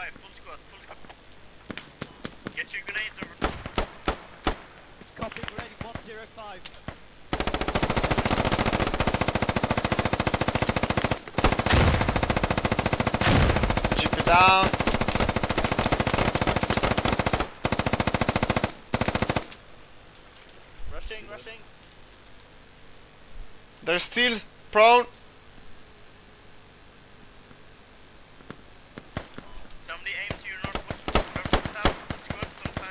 105, full squad, full squad. Get your grenades over. Copy, ready, 105. Jeep it down. Rushing, rushing. They're still prone.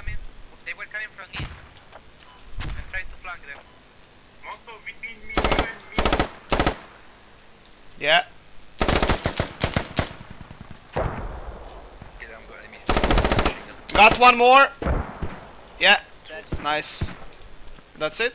coming, they were coming from east. I'm trying to flank them. Also between me and me. Yeah. Yeah, I'm going to Got one more. Yeah. Nice. That's it.